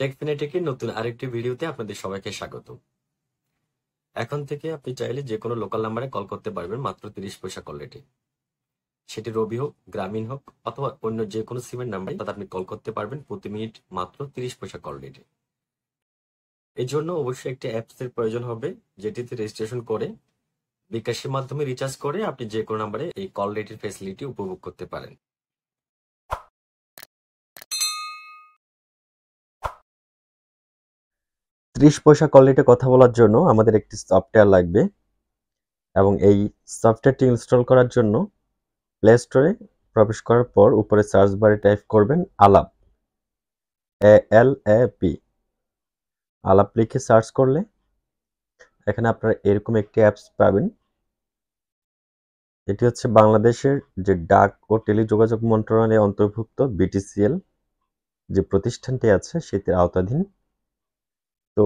টেকফিনেটিকের নতুন আরেকটি ভিডিওতে আপনাদের সবাইকে স্বাগত এখন থেকে আপনি চাইলে যে কোনো লোকাল নাম্বারে কল করতে পারবেন মাত্র তিরিশ পয়সা কল রেটে সেটি রবি হোক, গ্রামীণ হোক, অথবা অন্য যে কোনো সিমের নাম্বারে তাতে আপনি কল করতে পারবেন প্রতি মিনিট মাত্র তিরিশ পয়সা কল রেটে এই জন্য অবশ্যই একটি অ্যাপস এর প্রয়োজন হবে, যেটিতে রেজিস্ট্রেশন করে, বিকাশের মাধ্যমে রিচার্জ করে আপনি যে কোনো নাম্বারে এই কল রেটের ফেসিলিটি উপভোগ করতে পারেন। ত্রিশ পয়সা কল রেটে কথা বলার জন্য আমাদের একটি সফটওয়্যার লাগবে এবং এই সফটওয়্যারটি ইনস্টল করার জন্য প্লে স্টোরে প্রবেশ করার পর উপরে সার্চ বারে টাইপ করবেন আলাপ এ এল এ পি আলাপ লিখে সার্চ করলে এখানে আপনারা এরকম একটি অ্যাপস পাবেন। এটি হচ্ছে বাংলাদেশের যে ডাক ও টেলিযোগাযোগ মন্ত্রণালয়ে অন্তর্ভুক্ত বিটিসিএল যে প্রতিষ্ঠানটি আছে সেটির আওতাধীন। তো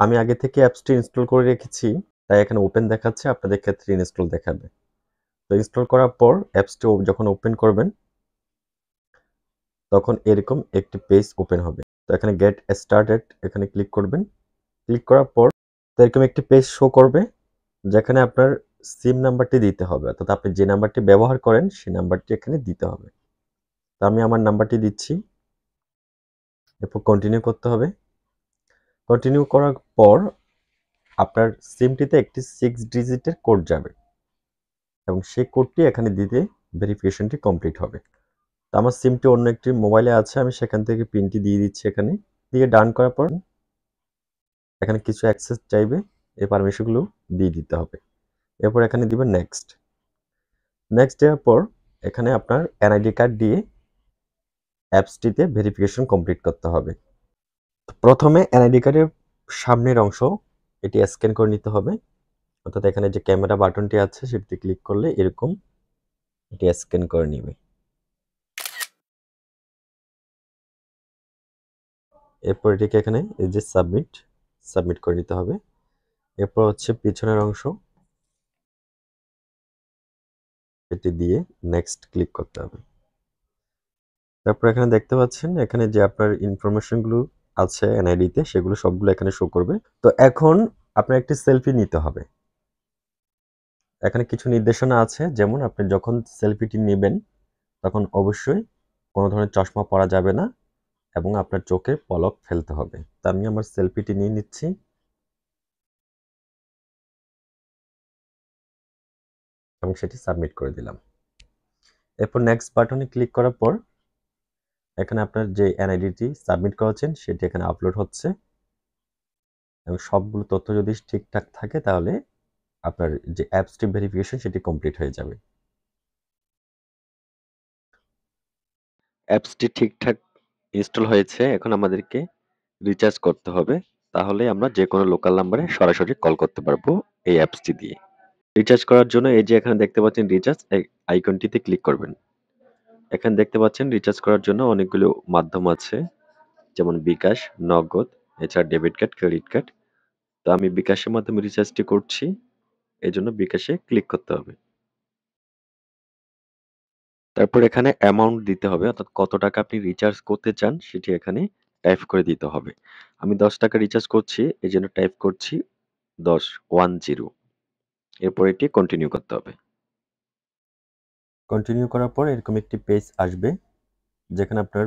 আমি আগে থেকে অ্যাপসটি ইনস্টল করে রেখেছি, তাই এখানে ওপেন দেখাচ্ছে, আপনাদের ক্ষেত্রে ইনস্টল দেখাবে। তো ইনস্টল করার পর অ্যাপসটি যখন ওপেন করবেন, তখন এরকম একটি পেজ ওপেন হবে। তো এখানে গেট স্টার্টেড এখানে ক্লিক করবেন। ক্লিক করার পর এরকম একটি পেজ শো করবে, যেখানে আপনার সিম নাম্বারটি দিতে হবে। অর্থাৎ আপনি যে নাম্বারটি ব্যবহার করেন, সেই নাম্বারটি এখানে দিতে হবে। তো আমি আমার নাম্বারটি দিচ্ছি। এরপর কন্টিনিউ করতে হবে। কন্টিনিউ করার পর আপনার সিমটিতে একটি সিক্স ডিজিটের কোড যাবে। এবং সেই কোডটি এখানে দিতে ভেরিফিকেশনটি কমপ্লিট হবে। তো আমার সিমটি অন্য একটি মোবাইলে আছে, আমি সেখান থেকে পিনটি দিয়ে দিচ্ছি এখানে। দিয়ে ডান করার পর এখানে কিছু অ্যাক্সেস চাইবে, এই পারমিশনগুলো দিয়ে দিতে হবে। এরপর এখানে দিবেন নেক্সট নেক্সট দেওয়ার পর এখানে আপনার এনআইডি কার্ড দিয়ে অ্যাপসটিতে ভেরিফিকেশন কমপ্লিট করতে হবে। প্রথমে এনআইডি কার্ডের সামনের অংশ এটি স্ক্যান করে নিতে হবে। অর্থাৎ এখানে যে ক্যামেরা বাটনটি আছে সেটি ক্লিক করলে এরকম এটি স্ক্যান করে নিবে। এরপর এটিকে এখানে এই যে সাবমিট সাবমিট করে নিতে হবে। এরপর হচ্ছে পিছনের অংশ। এটি দিয়ে নেক্সট ক্লিক করতে হবে। তারপর এখানে দেখতে পাচ্ছেন, এখানে যে আপনার ইনফরমেশনগুলো আছে এনআইডিতে সেগুলো সবগুলো এখানে শো করবে। তো এখন আপনার একটি সেলফি নিতে হবে। এখানে কিছু নির্দেশনা আছে, যেমন আপনি যখন সেলফিটি নেবেন, তখন অবশ্যই কোনো ধরনের চশমা পরা যাবে না এবং আপনার চোখে পলক ফেলতে হবে। তা আমি আমার সেলফিটি নিয়ে নিচ্ছি। এবং সেটি সাবমিট করে দিলাম। এরপর নেক্সট বাটনে ক্লিক করার পর এখানে আপনার যে এনআইডিটি সাবমিট করেছেন, সেটি এখানে আপলোড হচ্ছে। এবং সবগুলো তথ্য যদি ঠিকঠাক থাকে, তাহলে আপনার যে অ্যাপসটি ভেরিফিকেশন সেটি কমপ্লিট হয়ে যাবে। অ্যাপসটি ঠিকঠাক ইনস্টল হয়েছে, এখন আমাদেরকে রিচার্জ করতে হবে। তাহলে আমরা যে কোনো লোকাল নাম্বারে সরাসরি কল করতে পারব এই অ্যাপসটি দিয়ে। রিচার্জ করার জন্য এই যে এখানে দেখতে পাচ্ছেন রিচার্জ আইকনটিতে ক্লিক করবেন। এখানে দেখতে পাচ্ছেন রিচার্জ করার জন্য অনেকগুলো মাধ্যম আছে, যেমন বিকাশ, নগদ, এছাড়া ডেবিট কার্ড ক্রেডিট কার্ড তো আমি বিকাশের মাধ্যমে রিচার্জটি করছি এই জন্য বিকাশে ক্লিক করতে হবে। তারপর এখানে অ্যামাউন্ট দিতে হবে, অর্থাৎ কত টাকা আপনি রিচার্জ করতে চান সেটি এখানে টাইপ করে দিতে হবে। আমি দশ টাকা রিচার্জ করছি এই জন্য টাইপ করছি দশ ওয়ান জিরো এরপর এটি কন্টিনিউ করতে হবে। কন্টিনিউ করার পর এরকম একটি পেজ আসবে, যেখানে আপনার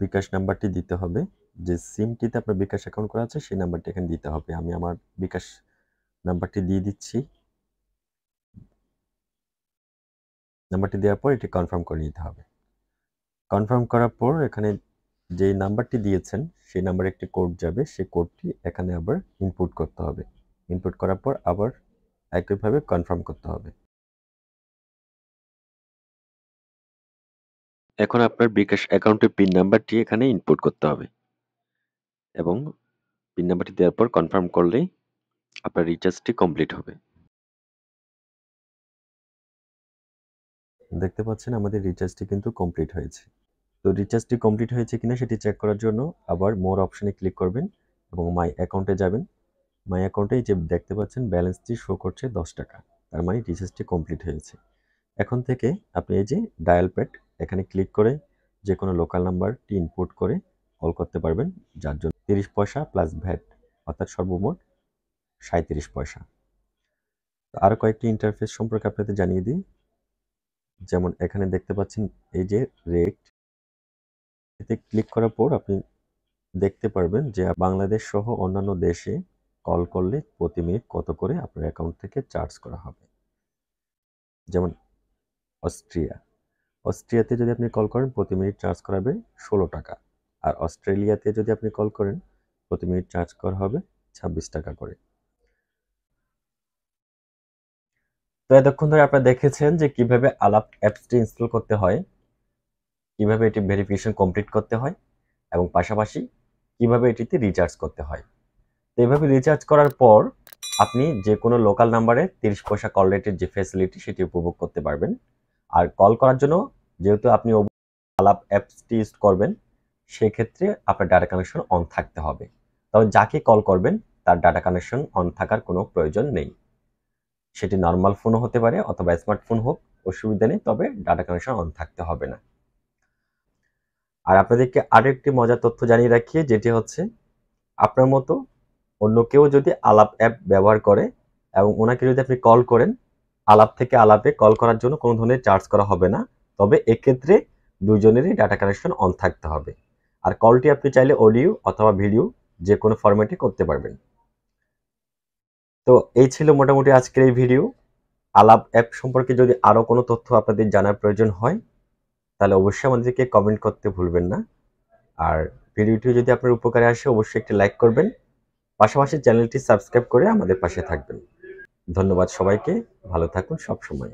বিকাশ নাম্বারটি দিতে হবে। যে সিমটিতে আপনার বিকাশ অ্যাকাউন্ট করা আছে, সেই নাম্বারটি এখানে দিতে হবে। আমি আমার বিকাশ নাম্বারটি দিয়ে দিচ্ছি। নাম্বারটি দেওয়ার পর এটি কনফার্ম করে নিতে হবে। কনফার্ম করার পর এখানে যে নাম্বারটি দিয়েছেন, সেই নাম্বারে একটি কোড যাবে। সেই কোডটি এখানে আবার ইনপুট করতে হবে। ইনপুট করার পর আবার একইভাবে কনফার্ম করতে হবে। এখন আপনার বিকাশ অ্যাকাউন্টের পিন নাম্বারটি এখানে ইনপুট করতে হবে। এবং পিন নাম্বারটি দেওয়ার পর কনফার্ম করলেই আপনার রিচার্জটি কমপ্লিট হবে। দেখতে পাচ্ছেন আমাদের রিচার্জটি কিন্তু কমপ্লিট হয়েছে। তো রিচার্জটি কমপ্লিট হয়েছে কিনা সেটি চেক করার জন্য আবার মোর অপশনে ক্লিক করবেন এবং মাই অ্যাকাউন্টে যাবেন। মাই অ্যাকাউন্টে যে দেখতে পাচ্ছেন ব্যালেন্সটি শো করছে দশ টাকা। তার মানে রিচার্জটি কমপ্লিট হয়েছে। এখন থেকে আপনি এই যে ডায়াল প্যাড এখানে ক্লিক করে যে কোনো লোকাল নাম্বারটি ইনপুট করে কল করতে পারবেন, যার জন্য তিরিশ পয়সা প্লাস ভ্যাট অর্থাৎ সর্বমোট সাঁত্রিশ পয়সা। আরও কয়েকটি ইন্টারফেস সম্পর্কে আপনাদের জানিয়ে দিই। যেমন এখানে দেখতে পাচ্ছেন এই যে রেট এতে ক্লিক করার পর আপনি দেখতে পারবেন যে বাংলাদেশ সহ অন্যান্য দেশে কল করলে প্রতি মিনিট কত করে আপনার অ্যাকাউন্ট থেকে চার্জ করা হবে। যেমন অস্ট্রিয়া। অস্ট্রিয়াতে যদি আপনি কল করেন, প্রতি মিনিট চার্জ করাবে ষোলো টাকা। আর অস্ট্রেলিয়াতে যদি আপনি কল করেন, প্রতি মিনিট চার্জ করা হবে ছাব্বিশ টাকা করে। তো এতক্ষণ ধরে আপনারা দেখেছেন যে কীভাবে আলাপ অ্যাপসটি ইনস্টল করতে হয়, কীভাবে এটি ভেরিফিকেশন কমপ্লিট করতে হয়, এবং পাশাপাশি কীভাবে এটিতে রিচার্জ করতে হয়। তো এইভাবে রিচার্জ করার পর আপনি যে কোনো লোকাল নাম্বারে তিরিশ পয়সা কল রেটের যে ফ্যাসিলিটি সেটি উপভোগ করতে পারবেন। আর কল করার জন্য যেহেতু আপনি আলাপ অ্যাপসটি ইউজ করবেন, সেক্ষেত্রে আপনার ডাটা কানেকশন অন থাকতে হবে। তবে যাকে কল করবেন, তার ডাটা কানেকশন অন থাকার কোনো প্রয়োজন নেই। সেটি নর্মাল ফোনও হতে পারে অথবা স্মার্টফোন হোক, অসুবিধা নেই, তবে ডাটা কানেকশন অন থাকতে হবে না। আর আপনাদেরকে আরও একটি মজার তথ্য জানিয়ে রাখি, যেটি হচ্ছে আপনার মতো অন্য কেউ যদি আলাপ অ্যাপ ব্যবহার করে এবং ওনাকে যদি আপনি কল করেন আলাপ থেকে আলাপে কল করার জন্য কোনো ধরনের চার্জ করা হবে না। তবে এক্ষেত্রে দুজনেরই ডাটা কানেকশন অন থাকতে হবে। আর কলটি আপনি চাইলে অডিও অথবা ভিডিও যে কোনো ফরম্যাটে করতে পারবেন। তো এই ছিল মোটামুটি আজকের এই ভিডিও আলাপ অ্যাপ সম্পর্কে যদি আরও কোনো তথ্য আপনাদের জানার প্রয়োজন হয়, তাহলে অবশ্যই আমাদেরকে কমেন্ট করতে ভুলবেন না। আর ভিডিওটি যদি আপনার উপকারে আসে, অবশ্যই একটি লাইক করবেন। পাশাপাশি চ্যানেলটি সাবস্ক্রাইব করে আমাদের পাশে থাকবেন। ধন্যবাদ সবাইকে। ভালো থাকুন সব সময়